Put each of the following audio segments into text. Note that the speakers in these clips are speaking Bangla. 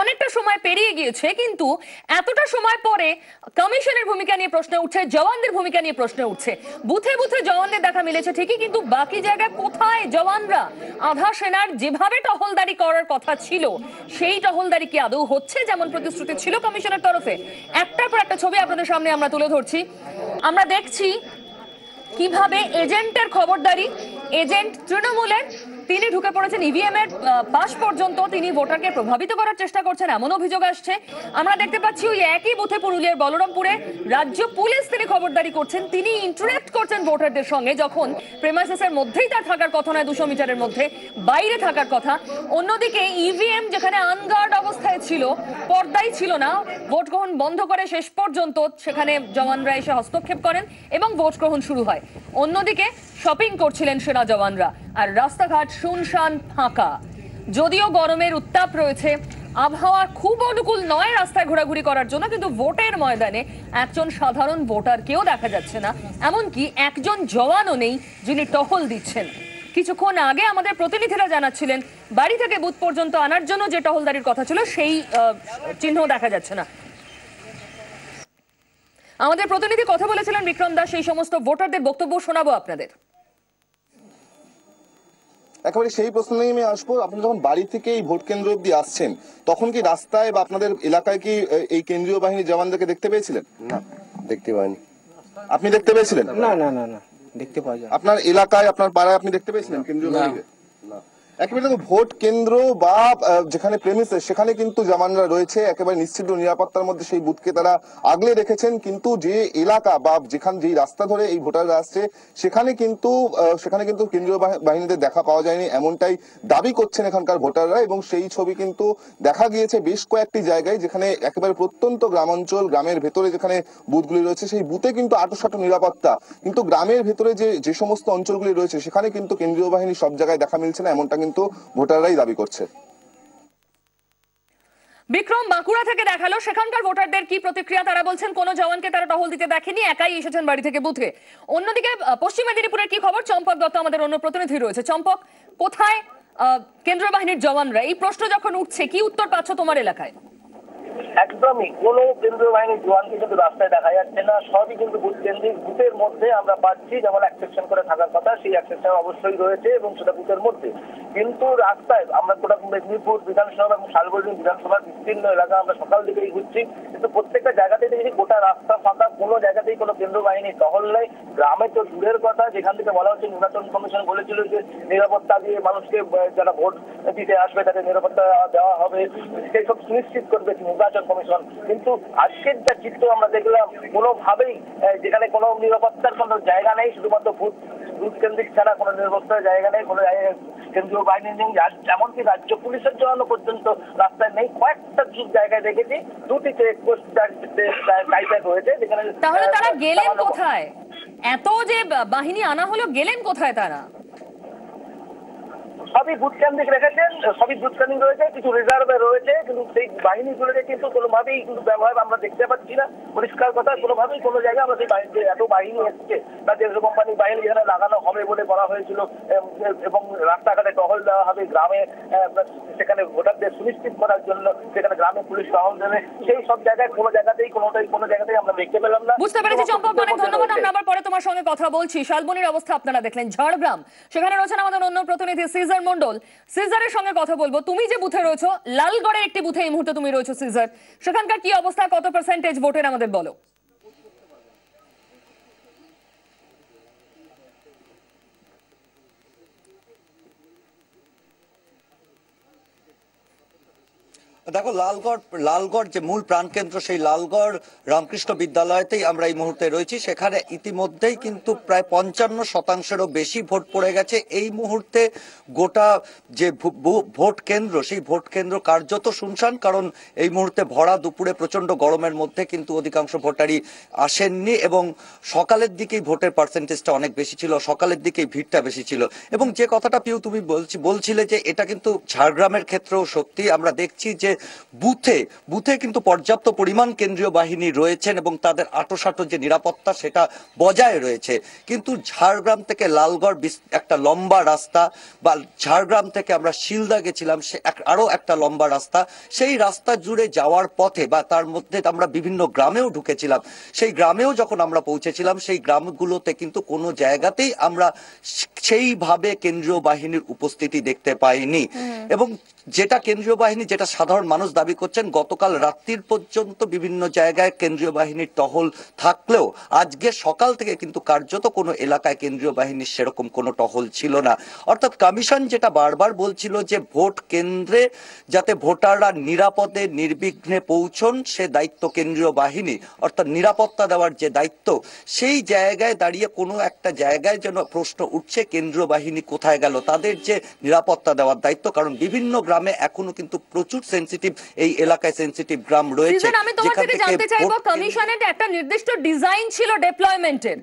অনেকটা সময় পেরিয়ে গিয়েছে, কিন্তু এতটা সময় পরে কমিশনের ভূমিকা নিয়ে প্রশ্ন উঠছে, জওয়ানদের ভূমিকা নিয়ে প্রশ্ন উঠছে। বুথে বুথে জওয়ানদের দেখা মিলেছে ঠিকই, কিন্তু বাকি জায়গায় কোথায় জওয়ানরা? আধা সেনার যেভাবে টহলদারি করার কথা ছিল, সেই টহলদারি কি আদৌ হচ্ছে যেমন প্রতিশ্রুতি ছিল কমিশনের তরফে? একটার পর একটা ছবি আপনাদের সামনে আমরা তুলে ধরছি। আমরা দেখছি কীভাবে এজেন্টের খবরদারি, এজেন্ট তৃণমূলের তিনি ঢুকে পড়েছেন ইভিএম এর পাশ পর্যন্ত। তিনি ভোটারকে প্রভাবিত করার চেষ্টা করছেন, এমন অভিযোগ আসছে। আমরা দেখতে পাচ্ছি ওই একই বুথে পুরুলিয়ার বলরামপুরে রাজ্য পুলিশ তিনি খবরদারি করছেন। তিনি ইন্টারাক্ট করছেন ভোটারদের সঙ্গে যখন প্রেমাইসেসের মধ্যেই তার থাকার কথা নয়, দুশো মিটারের মধ্যে, বাইরে থাকার কথা। অন্যদিকে ইভিএম যেখানে আনগার্ড অবস্থায় ছিল পর্দাই ছিল না। ভোট গ্রহণ বন্ধ করে শেষ পর্যন্ত সেখানে জওয়ানরা এসে হস্তক্ষেপ করেন এবং ভোট গ্রহণ শুরু হয়। অন্যদিকে শপিং করছিলেন সেনা জওয়ানরা। আর রাস্তাঘাট শুনশান ফাঁকা। যদিও গরমের উত্তাপ রয়েছে, আবহাওয়া খুব অনুকূল নয় রাস্তায় ঘোরাঘুরি করার জন্য, কিন্তু ভোটের ময়দানে একজন সাধারণ ভোটারকেও দেখা যাচ্ছে না। এমনকি একজন জওয়ানও নেই যিনি টহল দিচ্ছেন। কিছুক্ষণ আগে আমাদের প্রতিনিধিরা জানাচ্ছিলেন, বাড়ি থেকে বুথ পর্যন্ত আনার জন্য যে টহলদারির কথা ছিল, সেই চিহ্ন দেখা যাচ্ছে না। আমাদের প্রতিনিধি কথা বলেছিলেন বিক্রম দাস, সেই সমস্ত ভোটারদের বক্তব্য শোনাবো আপনাদের। একেবারে সেই প্রশ্ন নিয়ে আমি আসব আপনি যখন বাড়ি থেকে এই ভোট কেন্দ্র অব্দি আসছেন তখন কি রাস্তায় বা আপনাদের এলাকায় কি এই কেন্দ্রীয় বাহিনীর জওয়ানদেরকে দেখতে পেয়েছিলেন? না দেখতে পাইনি। আপনি দেখতে পেয়েছিলেন? না না না না দেখতে পাওয়া যায় আপনার এলাকায় আপনার পাড়ায় আপনি দেখতে পেয়েছিলেন? কেন্দ্রীয় বাহিনীকে? একেবারে দেখো ভোট কেন্দ্র বা যেখানে প্রেমিসে সেখানে কিন্তু জামানরা রয়েছে। একেবারে নিশ্চিত নিরাপত্তার মধ্যে সেই বুথকে তারা আগলে রেখেছেন। কিন্তু যে এলাকা বা যেখান, যেই রাস্তা ধরে এই ভোটাররা আসছে, সেখানে কিন্তু সেখানে কিন্তু কেন্দ্রীয় বাহি- বাহিনীদের দেখা পাওয়া যায়নি। এমনটাই দাবি করছেন এখানকার ভোটাররা এবং সেই ছবি কিন্তু দেখা গিয়েছে বেশ কয়েকটি জায়গায়, যেখানে একেবারে প্রত্যন্ত গ্রামাঞ্চল, গ্রামের ভেতরে যেখানে বুথগুলি রয়েছে, সেই বুথে কিন্তু আটোসাটো নিরাপত্তা। কিন্তু গ্রামের ভেতরে যে যে সমস্ত অঞ্চলগুলি রয়েছে, সেখানে কিন্তু কেন্দ্রীয় বাহিনী সব জায়গায় দেখা মিলছে না, এমনটা কিন্তু ভোটাররাই দাবি করছে। বিক্রম, বাঁকুড়া থেকে দেখাল, সেখানকার ভোটারদের কি প্রতিক্রিয়া? তারা বলছেন, কোন জওয়ানকে তারা টহল দিতে দেখেনি, একাই এসেছেন বাড়ি থেকে বুথে। অন্যদিকে পশ্চিম মেদিনীপুরের কি খবর? চম্পক দত্ত আমাদের অন্য প্রতিনিধি রয়েছে। চম্পক, কোথায় কেন্দ্রীয় বাহিনীর জওয়ানরা? এই প্রশ্ন যখন উঠছে, কি উত্তর পাচ্ছ তোমার এলাকায়? একদমই কোন কেন্দ্রীয় বাহিনীর জওয়ানকে কিন্তু রাস্তায় দেখা যাচ্ছে না। সবই কিন্তু বুথ কেন্দ্রিক। বুথের মধ্যে আমরা পাচ্ছি যেমন এক করে থাকার কথা, সেই এক সেকশন অবশ্যই রয়েছে এবং সেটা বুথের মধ্যে। কিন্তু রাস্তায় আমরা গোটা মেদিনীপুর বিধানসভা এবং শালবনী বিধানসভার বিস্তীর্ণ এলাকা আমরা সকাল থেকেই ঘুরছি। কিন্তু প্রত্যেকটা জায়গাতেই দেখছি গোটা রাস্তা ফাঁকা, কোনো জায়গাতেই কোনো কেন্দ্র বাহিনীর টহল নেই। গ্রামে তো দূরের কথা, যেখান থেকে বলা হচ্ছে নির্বাচন কমিশন বলেছিল যে নিরাপত্তা দিয়ে মানুষকে যারা ভোট দিতে আসবে তাদের নিরাপত্তা দেওয়া হবে। সেই সব সুনিশ্চিত করবে নির্বাচন কমিশন। কিন্তু আজকের যা চিত্র আমরা দেখলাম কোনোভাবেই যেখানে কোনো নিরাপত্তার কোনো জায়গা নেই শুধুমাত্র ভোট বুথ কেন্দ্রিক ছাড়া কোনো নিরাপত্তার জায়গা নেই কোনো কেন্দ্রীয় বাহিনী নেই এমনকি রাজ্য পুলিশের জন্য পর্যন্ত রাস্তায় নেই। কয়েকটা যুগ জায়গায় দেখেছি দুটি চেকপোস্ট টাইপের রয়েছে যেখানে তাহলে তারা গেলেন কোথায়? এত যে বাহিনী আনা হলো গেলেন কোথায় তারা? সবই বুথ কেন্দ্রিক রেখেছেন, সবই বুথ কেন্দ্রিক রয়েছে, কিছু রিজার্ভে রয়েছে, কিন্তু সেই বাহিনীগুলোকে কিন্তু কোনোভাবেই কিন্তু ব্যবহার আমরা দেখতে পাচ্ছি না। পরিষ্কার কথা, কোনোভাবেই কোনো জায়গায় আমরা সেই বাহিনী এত বাহিনী এসছে বা যে কোম্পানির বাহিনী যেখানে লাগানো হবে বলে করা হয়েছিল এবং রাস্তাঘাটে টহল দেওয়া হবে, গ্রামে সেখানে ভোটারদের সুনিশ্চিত করার জন্য সেখানে গ্রামে পুলিশ টহল দেবে সেই সব জায়গায় কোনো জায়গাতেই কোনোটাই কোনো জায়গাতেই আমরা দেখতে পেলাম না। বুঝতে পেরেছি অনেক ধন্যবাদ। আমরা আবার পরে তোমার সঙ্গে কথা বলছি। শালবনির অবস্থা আপনারা দেখলেন ঝাড়গ্রাম। সেখানে রয়েছেন আমাদের অন্য প্রতিনিধি সিজার মন্ডল সিজারের সঙ্গে কথা বলব। তুমি যে বুথে রয়েছো লালগড়ের একটি বুথে এই মুহূর্তে তুমি রয়েছো সিজার। সেখানকার কি অবস্থা? কত পার্সেন্টেজ ভোটের আমাদের বলো? দেখো, লালগড় লালগড় যে মূল প্রাণকেন্দ্র, সেই লালগড় রামকৃষ্ণ বিদ্যালয়তেই আমরা এই মুহূর্তে রয়েছি। সেখানে ইতিমধ্যেই কিন্তু প্রায় পঞ্চান্ন শতাংশেরও বেশি ভোট পড়ে গেছে। এই মুহূর্তে গোটা যে ভোট কেন্দ্র, সেই ভোট কেন্দ্র কার্যত শুনশান, কারণ এই মুহূর্তে ভরা দুপুরে প্রচণ্ড গরমের মধ্যে কিন্তু অধিকাংশ ভোটারই আসেননি এবং সকালের দিকেই ভোটের পার্সেন্টেজটা অনেক বেশি ছিল, সকালের দিকেই ভিড়টা বেশি ছিল। এবং যে কথাটা পিউ তুমি বলছি, বলছিলে যে এটা কিন্তু ঝাড়গ্রামের ক্ষেত্রেও সত্যি আমরা দেখছি যে বুথে বুথে কিন্তু পর্যাপ্ত পরিমাণ কেন্দ্রীয় বাহিনী রয়েছেন এবং তাদের আটোসাটো যে নিরাপত্তা সেটা বজায় রয়েছে। কিন্তু ঝাড়গ্রাম থেকে লালগড় একটা লম্বা রাস্তা বা ঝাড়গ্রাম থেকে আমরা শিলদা গেছিলাম সে এক- আরও একটা লম্বা রাস্তা। সেই রাস্তা জুড়ে যাওয়ার পথে বা তার মধ্যে আমরা বিভিন্ন গ্রামেও ঢুকেছিলাম। সেই গ্রামেও যখন আমরা পৌঁছেছিলাম সেই গ্রামগুলোতে কিন্তু কোনো জায়গাতেই আমরা সেইভাবে কেন্দ্রীয় বাহিনীর উপস্থিতি দেখতে পাইনি। এবং যেটা কেন্দ্রীয় বাহিনী, যেটা সাধারণ মানুষ দাবি করছেন, গতকাল রাত্রির পর্যন্ত বিভিন্ন জায়গায় কেন্দ্রীয় বাহিনীর টহল থাকলেও আজকে সকাল থেকে কিন্তু কার্যত কোনো এলাকায় কেন্দ্রীয় বাহিনীর সেরকম কোনো টহল ছিল না। অর্থাৎ কমিশন যেটা বারবার বলছিল যে ভোট কেন্দ্রে যাতে ভোটাররা নিরাপদে, নির্বিঘ্নে পৌঁছন, সে দায়িত্ব কেন্দ্রীয় বাহিনী, অর্থাৎ নিরাপত্তা দেওয়ার যে দায়িত্ব, সেই জায়গায় দাঁড়িয়ে কোনো একটা জায়গায় যেন প্রশ্ন উঠছে, কেন্দ্রীয় বাহিনী কোথায় গেল, তাদের যে নিরাপত্তা দেওয়ার দায়িত্ব, কারণ বিভিন্ন গ্রামে এখনও কিন্তু প্রচুর সেন্সিটিভ এই এলাকায় সেন্সিটিভ গ্রাম রয়েছে। আমি তোমার থেকে জানতে চাইব কমিশনের একটা নির্দিষ্ট ডিজাইন ছিল ডেপ্লয়মেন্টের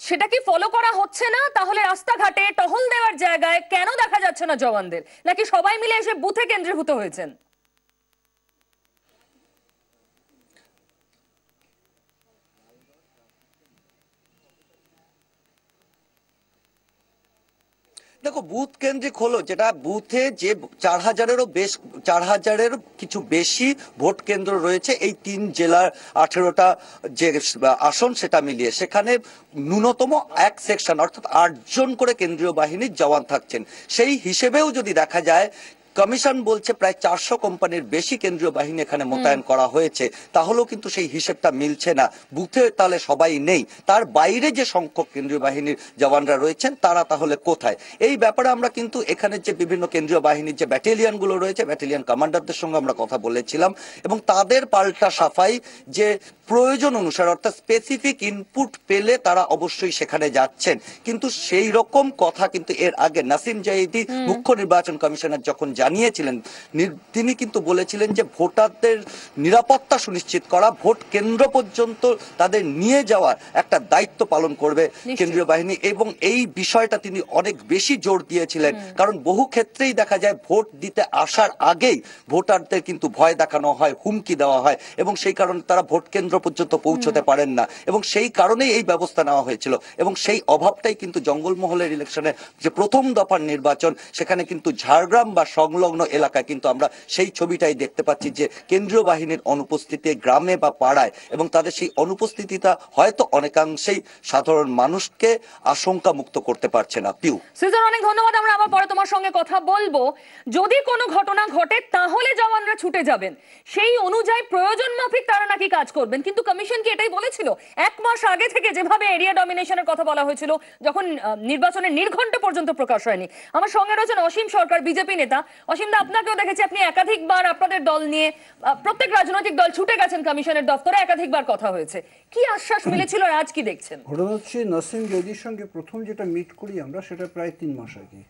সেটা কি ফলো করা হচ্ছে না? তাহলে রাস্তাঘাটে টহল দেওয়ার জায়গায় কেন দেখা যাচ্ছে না জওয়ানদের? নাকি সবাই মিলে এসে বুথে কেন্দ্রীভূত হয়েছেন? দেখো বুথ কেন্দ্রিক হলো যেটা বুথে যে চার হাজারেরও বেশ, চার হাজারের কিছু বেশি ভোট কেন্দ্র রয়েছে, এই তিন জেলার আঠেরোটা যে আসন সেটা মিলিয়ে। সেখানে ন্যূনতম এক সেকশন অর্থাৎ আটজন করে কেন্দ্রীয় বাহিনীর জওয়ান থাকছেন। সেই হিসেবেও যদি দেখা যায় কমিশন বলছে প্রায় চারশো কোম্পানির বেশি কেন্দ্রীয় বাহিনী এখানে মোতায়েন করা হয়েছে। তাহলেও কিন্তু সেই হিসেবটা মিলছে না। বুথে তাহলে সবাই নেই। তার বাইরে যে সংখ্যক কেন্দ্রীয় বাহিনীর জওয়ানরা রয়েছেন তারা তাহলে কোথায়? এই ব্যাপারে আমরা কিন্তু এখানে যে বিভিন্ন কেন্দ্রীয় বাহিনীর যে ব্যাটালিয়নগুলো রয়েছে ব্যাটালিয়ন কমান্ডারদের সঙ্গে আমরা কথা বলেছিলাম এবং তাদের পাল্টা সাফাই যে প্রয়োজন অনুসারে অর্থাৎ স্পেসিফিক ইনপুট পেলে তারা অবশ্যই সেখানে যাচ্ছেন। কিন্তু সেই রকম কথা কিন্তু এর আগে নাসিম জাহিদি মুখ্য নির্বাচন কমিশনার যখন জানিয়েছিলেন। তিনি কিন্তু বলেছিলেন যে ভোটারদের নিরাপত্তা সুনিশ্চিত করা ভোট কেন্দ্র পর্যন্ত তাদের নিয়ে যাওয়ার একটা দায়িত্ব পালন করবে কেন্দ্রীয় বাহিনী এবং এই বিষয়টা তিনি অনেক বেশি জোর দিয়েছিলেন। কারণ বহু ক্ষেত্রেই দেখা যায় ভোট দিতে আসার আগেই ভোটারদের কিন্তু ভয় দেখানো হয় হুমকি দেওয়া হয় এবং সেই কারণে তারা ভোট কেন্দ্র পর্যন্ত পৌঁছতে পারেন না এবং সেই কারণেই এই ব্যবস্থা নেওয়া হয়েছিল এবং সেই অভাবটাই কিন্তু জঙ্গলমহলের ইলেকশনে যে প্রথম দফার নির্বাচন সেখানে কিন্তু ঝাড়গ্রাম বা সংলগ্ন এলাকায় কিন্তু আমরা সেই ছবিটাই দেখতে পাচ্ছি যে কেন্দ্রীয় বাহিনীর অনুপস্থিতি গ্রামে বা পাড়ায় এবং তাদের সেই অনুপস্থিতিটা হয়তো অনেকাংশেই সাধারণ মানুষকে আশঙ্কা মুক্ত করতে পারছে না। পিউ। সিজন, অনেক ধন্যবাদ। আমরা আবার পরে তোমার সঙ্গে কথা বলব। যদি কোনো ঘটনা ঘটে, তাহলে জওয়ানরা ছুটে যাবেন। সেই অনুযায়ী প্রয়োজন মাফিক তারা নাকি কাজ করবেন। কিন্তু কমিশন কি এটাই বলেছিল? এক মাস আগে থেকে যেভাবে এরিয়া ডমিনেশনের কথা বলা হয়েছিল, যখন নির্বাচনের নির্ঘণ্ট পর্যন্ত প্রকাশ হয়নি। আমার সঙ্গে রয়েছেন অসীম সরকার, বিজেপি নেতা। অসীম দা আপনাকেও দেখেছি আপনি একাধিকবার আপনাদের দল নিয়ে আহ, প্রত্যেক রাজনৈতিক দল ছুটে গেছেন কমিশনের দপ্তরে একাধিকবার কথা হয়েছে কি আশ্বাস মিলেছিল আর আজ কি দেখছেন ঘটনা হচ্ছে নাসিম জয়দির সঙ্গে প্রথম যেটা মিট করি আমরা সেটা প্রায় তিন মাস আগে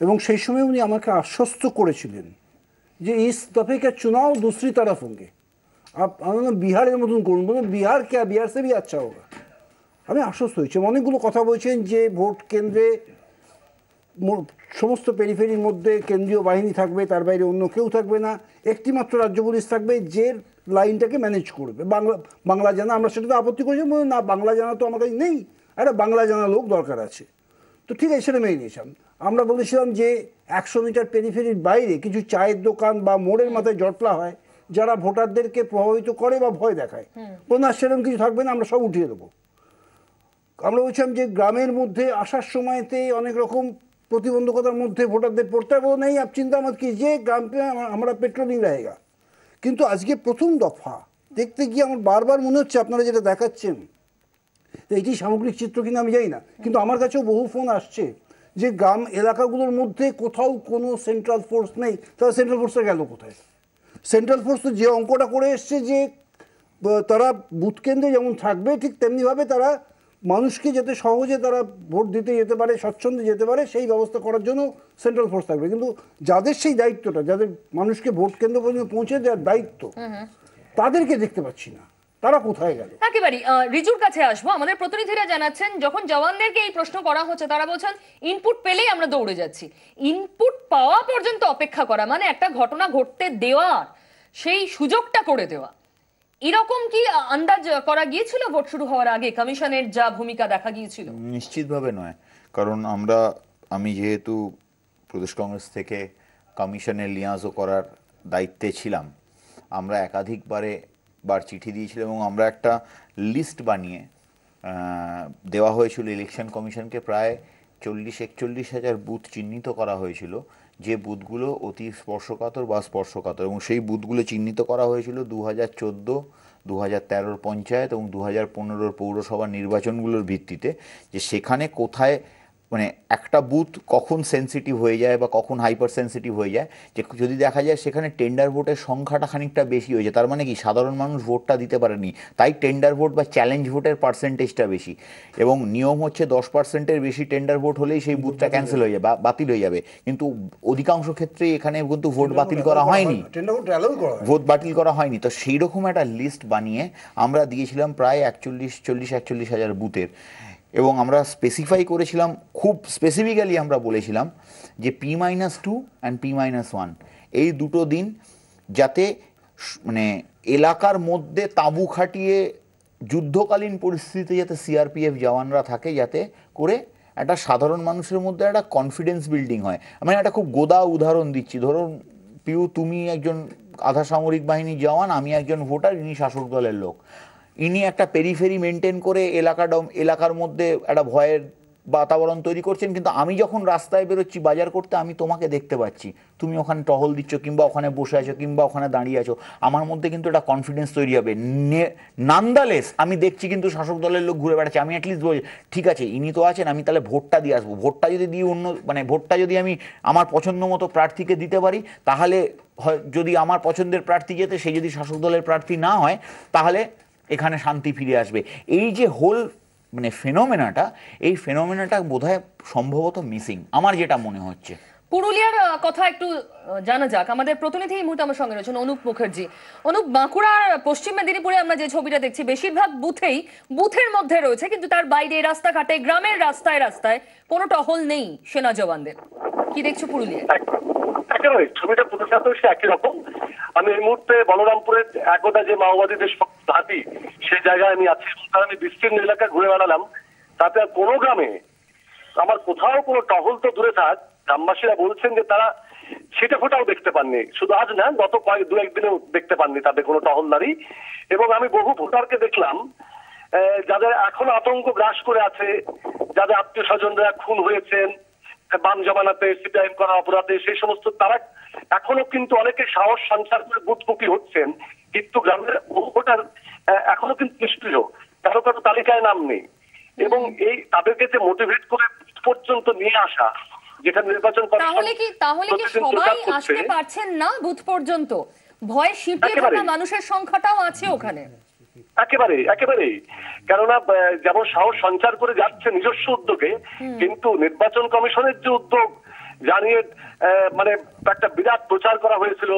এবং সেই সময় উনি আমাকে আশ্বস্ত করেছিলেন যে इस दफे का चुनाव दूसरी तरफ होंगे आप আমরা বিহারের মতন করুন বলুন বিহার কে বিহার সে भी अच्छा होगा আমি আশ্বস্ত হয়েছি অনেকগুলো কথা বলছেন যে ভোট কেন্দ্রে মো- সমস্ত পেরিফেরির মধ্যে কেন্দ্রীয় বাহিনী থাকবে তার বাইরে অন্য কেউ থাকবে না। একটিমাত্র রাজ্য পুলিশ থাকবে যে লাইনটাকে ম্যানেজ করবে। বাংলা বাংলা জানা আমরা সেটাতে আপত্তি করেছি না বাংলা জানা তো আমার কাছে নেই। একটা বাংলা জানা লোক দরকার আছে। তো ঠিক আছে সেটা মেনে নিয়েছিলাম। আমরা বলেছিলাম যে একশো মিটার পেরিফেরির বাইরে কিছু চায়ের দোকান বা মোড়ের মাথায় জটলা হয় যারা ভোটারদেরকে প্রভাবিত করে বা ভয় দেখায়। না সেরকম কিছু থাকবে না আমরা সব উঠিয়ে দেবো। আমরা বলছিলাম যে গ্রামের মধ্যে আসার সময়তে অনেক রকম প্রতিবন্ধকতার মধ্যে ভোটারদের পড়তে হবে নেই আপ চিন্তা মত কি যে গ্রাম পে আমরা- আমরা পেট্রোলিং रहेगा কিন্তু আজকে প্রথম দফা দেখতে গিয়ে আমার বারবার মনে হচ্ছে আপনারা যেটা দেখাচ্ছেন তো এটি সামগ্রিক চিত্র কিনা আমি জানি না কিন্তু আমার কাছেও বহু ফোন আসছে যে গ্রাম এলাকাগুলোর মধ্যে কোথাও কোনো সেন্ট্রাল ফোর্স নেই তাহলে সেন্ট্রাল ফোর্সটা গেল কোথায় সেন্ট্রাল ফোর্স তো যে অঙ্কটা করে এসছে যে আহ, তারা বুথ কেন্দ্রে যেমন থাকবে ঠিক তেমনিভাবে তারা মানুষকে যাতে সহজে তারা ভোট দিতে যেতে পারে স্বচ্ছন্দে যেতে পারে সেই ব্যবস্থা করার জন্য সেন্ট্রাল ফোর্স থাকবে। কিন্তু যাদের সেই দায়িত্বটা যাদের মানুষকে ভোট কেন্দ্র পর্যন্ত পৌঁছে দেওয়ার দায়িত্ব তাদেরকে দেখতে পাচ্ছি না। তারা কোথায় গেল? একেবারে রিজুর কাছে আসব। আমাদের প্রতিনিধিরা জানাচ্ছেন যখন জওয়ানদেরকে এই প্রশ্ন করা হচ্ছে তারা বলছেন ইনপুট পেলেই আমরা দৌড়ে যাচ্ছি। ইনপুট পাওয়া পর্যন্ত অপেক্ষা করা মানে একটা ঘটনা ঘটতে দেওয়ার সেই সুযোগটা করে দেওয়া। এরকম কি আন্দাজ করা গিয়েছিল? ভোট শুরু হওয়ার আগে কমিশনের যা ভূমিকা দেখা গিয়েছিল। নিশ্চিতভাবে নয়। কারণ আমরা, আমি যেহেতু প্রদেশ কংগ্রেস থেকে কমিশনের লিয়াজও করার দায়িত্বে ছিলাম, আমরা একাধিকবারে বার চিঠি দিয়েছিলাম এবং আমরা একটা লিস্ট বানিয়ে দেওয়া হয়েছিল ইলেকশন কমিশনকে প্রায় চল্লিশ, একচল্লিশ হাজার বুথ চিহ্নিত করা হয়েছিল। যে বুথগুলো অতি স্পর্শকাতর বা স্পর্শকাতর এবং সেই বুথগুলো চিহ্নিত করা হয়েছিল দু হাজার চোদ্দ দু হাজার তেরোর পঞ্চায়েত এবং দু হাজার পনেরোর পৌরসভা নির্বাচনগুলোর ভিত্তিতে যে সেখানে কোথায় মানে একটা বুথ কখন সেন্সিটিভ হয়ে যায় বা কখন হাইপার সেন্সিটিভ হয়ে যায় যে যদি দেখা যায় সেখানে টেন্ডার ভোটের সংখ্যাটা খানিকটা বেশি হয়েছে তার মানে কি সাধারণ মানুষ ভোটটা দিতে পারেনি তাই টেন্ডার ভোট বা চ্যালেঞ্জ ভোটের পার্সেন্টেজটা বেশি। এবং নিয়ম হচ্ছে দশ পার্সেন্টের বেশি টেন্ডার ভোট হলেই সেই বুথটা ক্যান্সেল হয়ে যাবে বা বাতিল হয়ে যাবে। কিন্তু অধিকাংশ ক্ষেত্রেই এখানে কিন্তু ভোট বাতিল করা হয়নি। হয় ভোট বাতিল করা হয়নি। তো সেই রকম একটা লিস্ট বানিয়ে আমরা দিয়েছিলাম প্রায় একচল্লিশ চল্লিশ একচল্লিশ হাজার বুথের এবং আমরা স্পেসিফাই করেছিলাম, খুব স্পেসিফিক্যালি আমরা বলেছিলাম যে P minus two and P minus one এই দুটো দিন যাতে মানে এলাকার মধ্যে তাঁবু খাটিয়ে যুদ্ধকালীন পরিস্থিতিতে যাতে সিআরপিএফ জওয়ানরা থাকে, যাতে করে একটা সাধারণ মানুষের মধ্যে একটা কনফিডেন্স বিল্ডিং হয়। আমি একটা খুব গোদা উদাহরণ দিচ্ছি। ধরুন, পিউ, তুমি একজন আধা সামরিক বাহিনীর জওয়ান, আমি একজন ভোটার, ইনি শাসক দলের লোক। ইনি একটা পেরিফেরি মেনটেন করে এলাকাটা এলাকার মধ্যে একটা ভয়ের বাতাবরণ তৈরি করছেন, কিন্তু আমি যখন রাস্তায় বেরোচ্ছি, বাজার করতে, আমি তোমাকে দেখতে পাচ্ছি। তুমি ওখানে টহল দিচ্ছ, কিংবা ওখানে বসে আছো, কিংবা ওখানে দাঁড়িয়ে আছো, আমার মধ্যে কিন্তু একটা কনফিডেন্স তৈরি হবে। নান্দালেস, আমি দেখছি কিন্তু শাসক দলের লোক ঘুরে বেড়াচ্ছে, আমি অ্যাটলিস্ট বলি ঠিক আছে, ইনি তো আছেন, আমি তাহলে ভোটটা দিয়ে আসব। ভোটটা যদি দিয়ে অন্য মানে ভোটটা যদি আমি আমার পছন্দ মতো প্রার্থীকে দিতে পারি, তাহলে যদি আমার পছন্দের প্রার্থী যেতে, সে যদি শাসক দলের প্রার্থী না হয়, তাহলে এখানে শান্তি ফিরে আসবে। এই যে হোল মানে ফেনোমেনাটা এই ফেনোমেনাটা বোধহয় সম্ভবত মিসিং আমার যেটা মনে হচ্ছে। পুরুলিয়ার কথা একটু জানা যাক। আমাদের প্রতিনিধি এই মুহূর্তে আমার সঙ্গে রয়েছেন অনুপ মুখার্জি। অনুপ বাঁকুড়ার পশ্চিম মেদিনীপুরে আমরা যে ছবিটা দেখছি বেশিরভাগ বুথেই বুথের মধ্যে রয়েছে কিন্তু তার বাইরে রাস্তাঘাটে গ্রামের রাস্তায় রাস্তায় কোনো টহল নেই সেনা জওয়ানদের। কি দেখছ পুরুলিয়ায়? একেবারে ছবিটা পুরুলিয়াতেও সে একই রকম। আমি এই মুহূর্তে বলরামপুরের একদা যে মাওবাদীদের ঘাঁটি সেই জায়গায় আমি আছি। আমি বিস্তীর্ণ এলাকা ঘুরে বেড়ালাম। তাতে আর কোনো গ্রামে আমার কোথাও কোনো টহল তো দূরে থাক, গ্রামবাসীরা বলছেন যে তারা ছিটে ফোটাও দেখতে পাননি। শুধু আজ না, গত কয়েক, দু, একদিনেও দেখতে পাননি তাদের কোনো টহল টহলদারি এবং আমি বহু ভোটারকে দেখলাম যাদের এখনও আতঙ্ক গ্রাস করে আছে, যাদের আত্মীয় স্বজনরা খুন হয়েছেন বাম জমানাতে সিপিআইএম করা অপরাধে সেই সমস্ত তারা এখনও কিন্তু অনেকে সাহস সঞ্চার করে বুথমুখী হচ্ছেন। কিন্তু গ্রামের বহু ভোটার এখনও কিন্তু নিষ্ক্রিয়। কারও কারও তালিকায় নাম নেই। এবং এই তাদেরকে যে মোটিভেট করে পর্যন্ত নিয়ে আসা যেটা নির্বাচন তাহলে কি তাহলে কি সবাই আসতে পারছেন না বুথ পর্যন্ত? ভয়ে শিপিয়ে থাকা মানুষের সংখ্যাটাও আছে ওখানে। একেবারে একেবারেই। কেননা যেমন সাহস সঞ্চার করে যাচ্ছে নিজস্ব উদ্যোগে কিন্তু নির্বাচন কমিশনের যে উদ্যোগ জানিয়ে মানে একটা বিরাট প্রচার করা হয়েছিল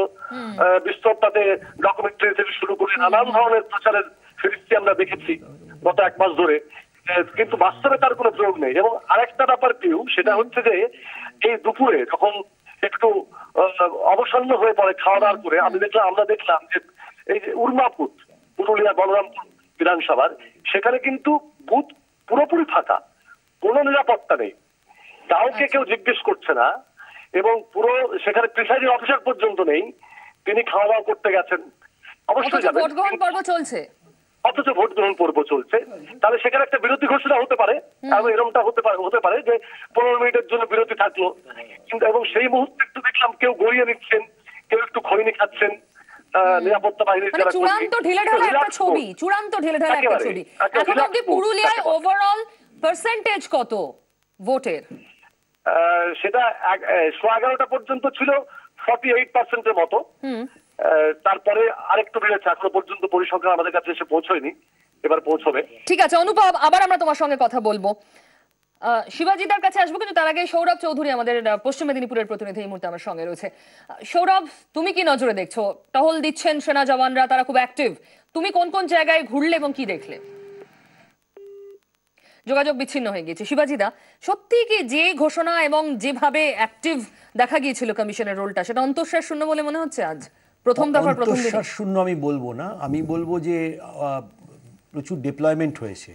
বিস্তর তাতে ডকুমেন্টারি থেকে শুরু করে নানান ধরনের প্রচারের ফিরিস্তি আমরা দেখেছি গত এক মাস ধরে। কিন্তু বাস্তবে তার কোনো প্রয়োগ নেই। এবং আরেকটা ব্যাপার পিউ সেটা হচ্ছে যে এই দুপুরে যখন একটু আহ, অবসন্ন হয়ে পড়ে খাওয়া দাওয়ার করে আমি দেখলাম আমরা দেখলাম যে এই যে উর্মাপুর পুরুলিয়া বলরামপুর বিধানসভার সেখানে কিন্তু বুথ পুরোপুরি ফাঁকা কোনো নিরাপত্তা নেই। কাউকে কেউ জিজ্ঞেস করছে না এবং পুরো সেখানে প্রিসাইডিং অফিসার পর্যন্ত নেই তিনি খাওয়া দাওয়া করতে গেছেন। অবশ্যই যাবেন। ভোট গ্রহণ পর্ব চলছে। অথচ ভোট গ্রহণ পর্ব চলছে। তাহলে সেখানে একটা বিরতি ঘোষণা হতে পারে। এবং এরকমটা হতে পারে হতে পারে যে পনেরো মিনিটের জন্য বিরতি থাকল। কিন্তু এবং সেই মুহূর্তে একটু দেখলাম কেউ গড়িয়ে নিচ্ছেন কেউ একটু খৈনি খাচ্ছেন। নিরাপত্তা বাহিনীর মানে যারা চূড়ান্ত কর্মী, ঢিলে একটা ছবি চূড়ান্ত একটা ছবি। এখন পুরুলিয়ায় ওভারঅল পার্সেন্টেজ কত ভোটের? সেটা সোয়া এগারোটা পর্যন্ত ছিল ফর্টি এইট পার্সেন্টের মতো। তারপরে আরেকটু বেড়েছে এখনও পর্যন্ত পরিসংখ্যান আমাদের কাছে এসে পৌঁছয়নি এবার পৌঁছবে। ঠিক আছে অনুপম আবার আমরা তোমার সঙ্গে কথা বলব। শিবাজিদার কাছে আসব কিন্তু তার আগে সৌরভ চৌধুরী আমাদের পশ্চিম মেদিনীপুরের প্রতিনিধি এই মুহূর্তে আমার সঙ্গে রয়েছে। সৌরভ তুমি কি নজরে দেখছ? টহল দিচ্ছেন সেনা জওয়ানরা তারা খুব অ্যাক্টিভ তুমি কোন কোন জায়গায় ঘুরলে এবং কি দেখলে? যোগাযোগ বিচ্ছিন্ন হয়ে গিয়েছে। শিবাজিদা সত্যি কি যে ঘোষণা এবং যেভাবে অ্যাক্টিভ দেখা গিয়েছিল কমিশনের রোলটা সেটা অন্তঃশ্বাস শূন্য বলে মনে হচ্ছে আজ? প্রথম দফার প্রথম শূন্য আমি বলব না। আমি বলব যে প্রচুর ডিপ্লয়মেন্ট হয়েছে।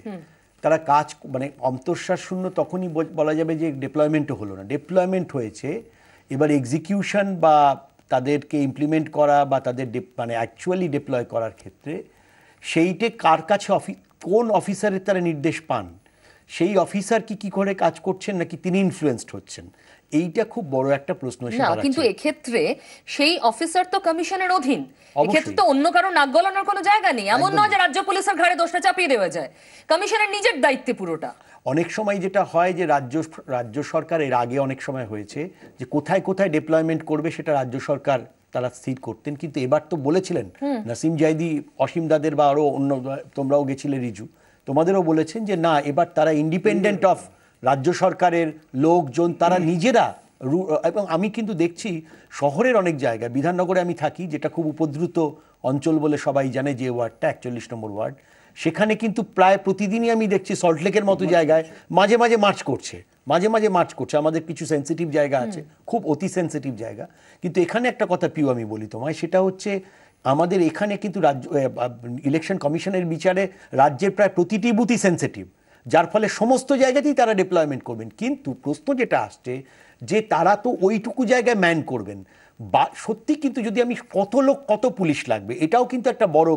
তারা কাজ মানে অন্তঃসার শূন্য তখনই বল- যাবে যে ডিপ্লয়মেন্টও হলো না। ডিপ্লয়মেন্ট হয়েছে, এবার এক্সিকিউশন বা তাদেরকে ইমপ্লিমেন্ট করা বা তাদের মানে অ্যাকচুয়ালি ডিপ্লয় করার ক্ষেত্রে সেইটে কার কাছে অফি কোন অফিসারের তারা নির্দেশ পান? সেই অফিসার কি কি করে কাজ করছেন নাকি তিনি ইনফ্লুয়েসড হচ্ছেন? এইটা খুব বড় একটা প্রশ্ন না কিন্তু এক্ষেত্রে সেই অফিসার তো কমিশনের অধীন। এক্ষেত্রে তো অন্য কারও নাক গলানোর কোনো জায়গা নেই। এমন নয় যে রাজ্য পুলিশের ঘাড়ে দোষটা চাপিয়ে দেওয়া যায়। কমিশনের নিজের দায়িত্বে পুরোটা। অনেক সময় যেটা হয় যে রাজ্য রাজ্য সরকার এর আগে অনেক সময় হয়েছে যে কোথায় কোথায় ডেপ্লয়মেন্ট করবে সেটা রাজ্য সরকার তারা স্থির করতেন। কিন্তু এবার তো বলেছিলেন নাসিম জাইদি অসীম দাদের বা আরও অন্য তোমরাও গেছিলে রিজু। তোমাদেরও বলেছেন যে না এবার তারা ইন্ডিপেন্ডেন্ট অফ রাজ্য সরকারের লোকজন তারা নিজেরা এবং আমি কিন্তু দেখছি শহরের অনেক জায়গায় বিধাননগরে আমি থাকি যেটা খুব উপদ্রুত অঞ্চল বলে সবাই জানে যে ওয়ার্ডটা একচল্লিশ নম্বর ওয়ার্ড সেখানে কিন্তু প্রায় প্রতিদিনই আমি দেখছি সল্টলেকের মতো জায়গায় মাঝে মাঝে মার্চ করছে মাঝে মাঝে মার্চ করছে আমাদের কিছু সেন্সিটিভ জায়গা আছে খুব অতি সেন্সিটিভ জায়গা। কিন্তু এখানে একটা কথা পিউ আমি বলি তোমায় সেটা হচ্ছে আমাদের এখানে কিন্তু রাজ্য ইলেকশন কমিশনের বিচারে রাজ্যের প্রায় প্রতিটি বুথই সেন্সিটিভ যার ফলে সমস্ত জায়গাতেই তারা ডিপ্লয়মেন্ট করবেন। কিন্তু প্রশ্ন যেটা আসছে যে তারা তো ওইটুকু জায়গায় ম্যান করবেন। বা সত্যি কিন্তু যদি আমি কত লোক কত পুলিশ লাগবে এটাও কিন্তু একটা বড়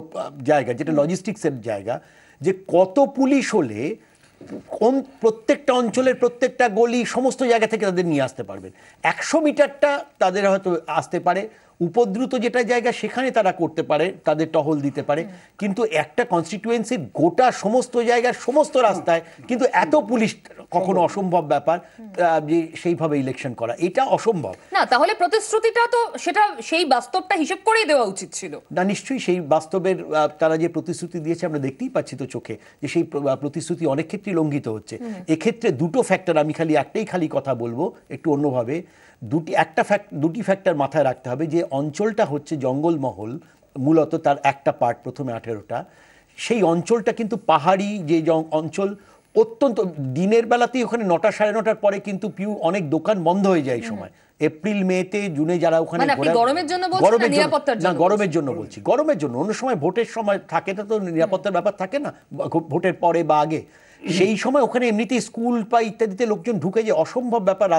জায়গা যেটা লজিস্টিক্সের জায়গা যে কত পুলিশ হলে কোন প্রত্যেকটা অঞ্চলের প্রত্যেকটা গলি সমস্ত জায়গা থেকে তাদের নিয়ে আসতে পারবেন। একশো মিটারটা তাদের হয়তো আসতে পারে উপদ্রুত যেটা জায়গা সেখানে তারা করতে পারে তাদের টহল দিতে পারে। কিন্তু একটা কনস্টিটুয়েন্সির গোটা সমস্ত জায়গার সমস্ত রাস্তায় কিন্তু এত পুলিশ কখনো অসম্ভব। ব্যাপার যে সেইভাবে ইলেকশন করা এটা অসম্ভব। না তাহলে প্রতিশ্রুতিটা তো সেটা সেই বাস্তবটা হিসেব করেই দেওয়া উচিত ছিল। না নিশ্চয়ই সেই বাস্তবের তারা যে প্রতিশ্রুতি দিয়েছে আমরা দেখতেই পাচ্ছি তো চোখে যে সেই প্রতিশ্রুতি অনেক ক্ষেত্রেই লঙ্ঘিত হচ্ছে। এক্ষেত্রে দুটো ফ্যাক্টর আমি খালি একটাই খালি কথা বলব একটু অন্যভাবে। দুটি একটা ফ্যাক্ট দুটি ফ্যাক্টর মাথায় রাখতে হবে যে অঞ্চলটা হচ্ছে জঙ্গলমহল মূলত তার একটা পার্ট প্রথমে আঠেরোটা। সেই অঞ্চলটা কিন্তু পাহাড়ি যে অঞ্চল অত্যন্ত দিনের বেলাতেই ওখানে নটা সাড়ে নটার পরে কিন্তু পিউ অনেক দোকান বন্ধ হয়ে যায় এই সময়। এপ্রিল মেতে জুনে যারা ওখানে মানে গরমের জন্য না গরমের জন্য- না গরমের জন্য বলছি। গরমের জন্য অন্য সময় ভোটের সময় থাকে না তো নিরাপত্তার ব্যাপার থাকে না। ভোটের পরে বা আগে। সেই সময় ওখানে এমনিতেই স্কুল বা ইত্যাদিতে লোকজন ঢুকে যে অসম্ভব ব্যাপার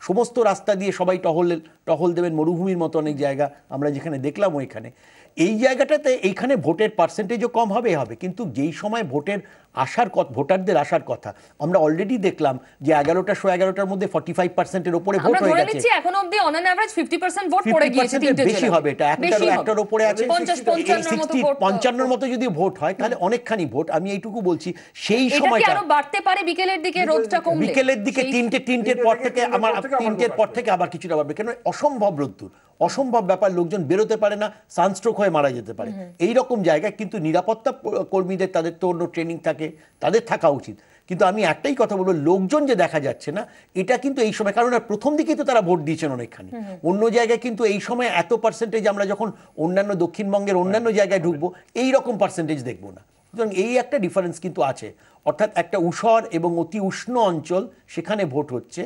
সমস্ত রাস্তা দিয়ে সবাই টহল টহল দেবেন। মরুভূমির মতো অনেক জায়গা আমরা যেখানে দেখলাম ওইখানে। এই জায়গাটাতে এইখানে ভোটের পার্সেন্টেজও কম হবে হবে। কিন্তু যেই সময় ভোটের আসার কথা ভোটারদের আসার কথা। আমরা অলরেডি দেখলাম যে এগারোটা শো এগারোটার মধ্যে ফর্টি ফাইভ পার্সেন্টের ওপরে ভোট হয়ে গেছে। এখন অবধি অন অ্যান অ্যাভারেজ 50% ভোট পড়ে গিয়েছে বেশি হবে এটা। একটার একটার উপরে আছে 50 55 মতো 60 ভোট পঞ্চান্নর মতো যদি ভোট হয় তাহলে অনেকখানি ভোট আমি এইটুকু বলছি সেই সময়টা আরও বাড়তে পারে? বিকেলের দিকে রোদটা কমলে? বিকেলের দিকে তিনটে তিনটের পর থেকে আমার তিনটের পর থেকে আবার কিছুটা বাড়বে। কেন? অসম্ভব রোদ্দুর। অসম্ভব ব্যাপার। লোকজন বেরোতে পারে না সানস্ট্রোক হয়ে মারা যেতে পারে। এই রকম জায়গায় কিন্তু নিরাপত্তা কর্মীদের তাদের তো অন্য ট্রেনিং থাকে। তাদের থাকা উচিত। কিন্তু আমি একটাই কথা বলব লোকজন যে দেখা যাচ্ছে না এটা কিন্তু এই সময় কারণ প্রথম দিকেই তো তারা ভোট দিয়েছেন অনেকখানি। অন্য জায়গায় কিন্তু এই সময় এত পার্সেন্টেজ আমরা যখন অন্যান্য দক্ষিণবঙ্গের অন্যান্য জায়গায় ঢুকবো এই রকম পার্সেন্টেজ দেখব না। সুতরাং এই একটা ডিফারেন্স কিন্তু আছে। অর্থাৎ একটা উষর এবং অতি উষ্ণ অঞ্চল সেখানে ভোট হচ্ছে।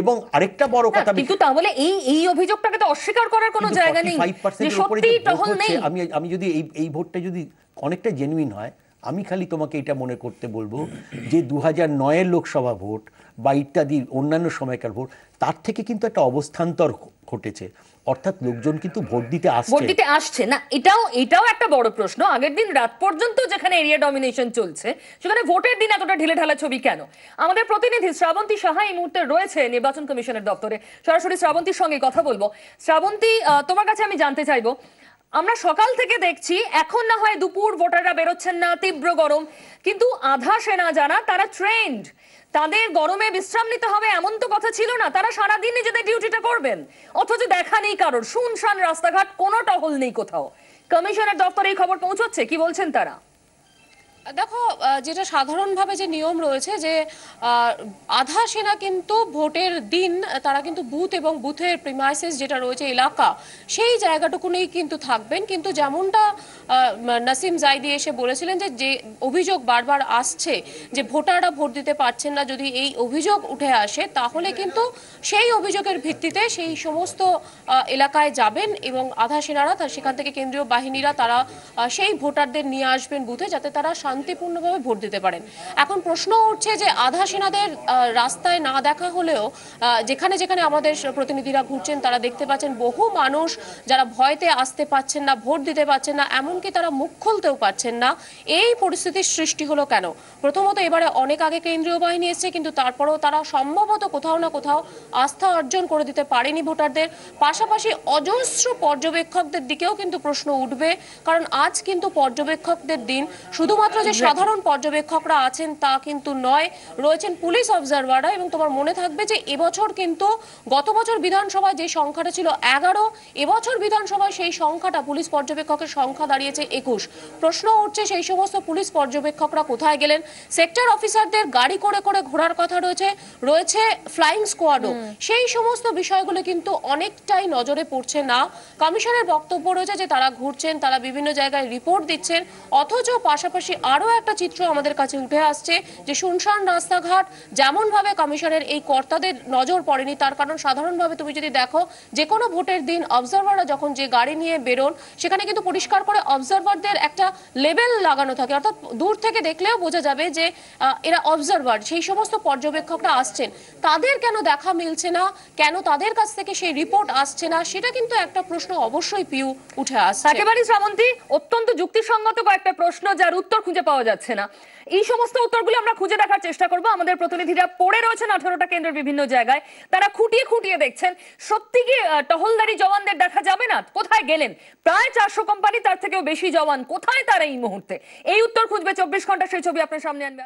এবং আরেকটা বড় কথা কিন্তু তাহলে এই এই অভিযোগটাকে তো অস্বীকার করার কোনো জায়গা নেই। 45% যে এর উপরে সত্যি যে ভোট টহল হচ্ছে, নেই। আমি আমি যদি এই এই ভোটটা যদি অনেকটা জেনুইন হয় আমি খালি তোমাকে এটা মনে করতে বলব যে দু হাজার নয়ের লোকসভা ভোট বা ইত্যাদি অন্যান্য সময়কার ভোট, তার থেকে কিন্তু একটা অবস্থান্তর ঘটেছে। অর্থাৎ লোকজন কিন্তু ভোট দিতে আসছে। ভোট দিতে আসছে। না, এটাও এটাও একটা বড় প্রশ্ন। আগের দিন রাত পর্যন্ত যেখানে এরিয়া ডমিনেশন চলছে, সেখানে ভোটের দিন এতটা ঢিলে ঢালা ছবি কেন? আমাদের প্রতিনিধি শ্রাবন্তী সাহা এই মুহূর্তে রয়েছে নির্বাচন কমিশনের দপ্তরে। সরাসরি শ্রাবন্তীর সঙ্গে কথা বলব। শ্রাবন্তী তোমার কাছে আমি জানতে চাইব আমরা সকাল থেকে দেখছি, এখন না হয় দুপুর ভোটাররা বেরোচ্ছেন না, তীব্র গরম। কিন্তু আধা সেনা যারা তারা ট্রেন্ড তাদের গরমে বিশ্রাম নিতে হবে এমন তো কথা ছিল না, তারা সারাদিন নিজেদের ডিউটিটা করবেন অথচ দেখা নেই কারোর, শুনশান রাস্তাঘাট কোনো টহল নেই কোথাও। কমিশনের দপ্তরে এই খবর পৌঁছচ্ছে, কি বলছেন তারা? দেখো যেটা সাধারণভাবে যে নিয়ম রয়েছে যে আধা সেনা কিন্তু ভোটের দিন, তারা কিন্তু বুথ এবং বুথের প্রিমাইসেস যেটা রয়েছে, এলাকা, সেই জায়গাটুকুনেই কিন্তু থাকবেন। কিন্তু যেমনটা নাসিম জাইদি এসে বলেছিলেন যে যে অভিযোগ বারবার আসছে যে, ভোটাররা ভোট দিতে পারছেন না, যদি এই অভিযোগ উঠে আসে, তাহলে কিন্তু সেই অভিযোগের ভিত্তিতে সেই সমস্ত এলাকায় যাবেন এবং আধা সেনারা তার সেখান থেকে কেন্দ্রীয় বাহিনীরা, তারা সেই ভোটারদের নিয়ে আসবেন বুথে, যাতে তারা শান্তিপূর্ণভাবে ভোট দিতে পারেন। এখন প্রশ্ন উঠছে যে আধা সেনাদের রাস্তায় না দেখা হলেও যেখানে যেখানে আমাদের প্রতিনিধিরা ঘুরছেন, তারা দেখতে পাচ্ছেন বহু মানুষ যারা ভয়তে আসতে পাচ্ছেন না, ভোট দিতে পারছেন না, এমনকি তারা মুখ খুলতেও পারছেন না। এই পরিস্থিতির সৃষ্টি হলো কেন? প্রথমত এবারে অনেক আগে কেন্দ্রীয় বাহিনী এসেছে, কিন্তু তারপরেও তারা সম্ভবত কোথাও না কোথাও আস্থা অর্জন করে দিতে পারেনি ভোটারদের। পাশাপাশি অজস্র পর্যবেক্ষকদের দিকেও কিন্তু প্রশ্ন উঠবে, কারণ আজ কিন্তু পর্যবেক্ষকদের দিন। শুধুমাত্র যে সাধারণ পর্যবেক্ষকরা আছেন তা কিন্তু নয়। রয়েছেন পুলিশ অবজারভাররা এবং তোমার মনে থাকবে যে এবছর কিন্তু গত বছর বিধানসভায় যে সংখ্যাটা ছিল এগারো এবছর বিধানসভায় সেই সংখ্যাটা পুলিশ পর্যবেক্ষকের সংখ্যা দাঁড়িয়েছে একুশ। প্রশ্ন উঠছে সেই সমস্ত পুলিশ পর্যবেক্ষকরা কোথায় গেলেন? সেক্টর অফিসারদের গাড়ি করে করে ঘোরার কথা রয়েছে রয়েছে ফ্লাইং স্কোয়াডও। সেই সমস্ত বিষয়গুলো কিন্তু অনেকটাই নজরে পড়ছে না। কমিশনের বক্তব্য রয়েছে যে তারা ঘুরছেন তারা বিভিন্ন জায়গায় রিপোর্ট দিচ্ছেন অথচ পাশাপাশি আরও একটা চিত্র আমাদের কাছে উঠে আসছে যে শুনশান রাস্তাঘাট যেমন ভাবে কমিশনের এই কর্তাদের নজর পড়েনি, তার কারণ সাধারণভাবে তুমি যদি দেখো যে কোনো ভোটের দিন অবজারভাররা যখন যে গাড়ি নিয়ে বেরোন, সেখানে কিন্তু পরিষ্কার করে অবজারভারদের একটা লেভেল লাগানো থাকে। অর্থাৎ দূর থেকে দেখলেও বোঝা যাবে যে এরা অবজারভার সেই সমস্ত পর্যবেক্ষকরা আসছেন। তাদের কেন দেখা মিলছে না? কেন তাদের কাছ থেকে সেই রিপোর্ট আসছে না? সেটা কিন্তু একটা প্রশ্ন অবশ্যই পিউ উঠে আসছে। একেবারে শ্রাবন্তী, অত্যন্ত যুক্তিসঙ্গত কয়েকটা প্রশ্ন, যার উত্তর খুঁজে পাওয়া যাচ্ছে না। এই সমস্ত উত্তরগুলো আমরা খুঁজে দেখার চেষ্টা করব। আমাদের প্রতিনিধিরা পড়ে রয়েছেন আঠারোটা কেন্দ্রের বিভিন্ন জায়গায়। তারা খুঁটিয়ে খুঁটিয়ে দেখছেন, সত্যি কি টহলদারি জওয়ানদের দেখা যাবে না? কোথায় গেলেন? প্রায় চারশো কোম্পানি তার থেকেও বেশি জওয়ান। কোথায় তারা এই মুহূর্তে? এই উত্তর খুঁজবে চব্বিশ ঘণ্টা। সেই ছবি আপনার সামনে আনবে।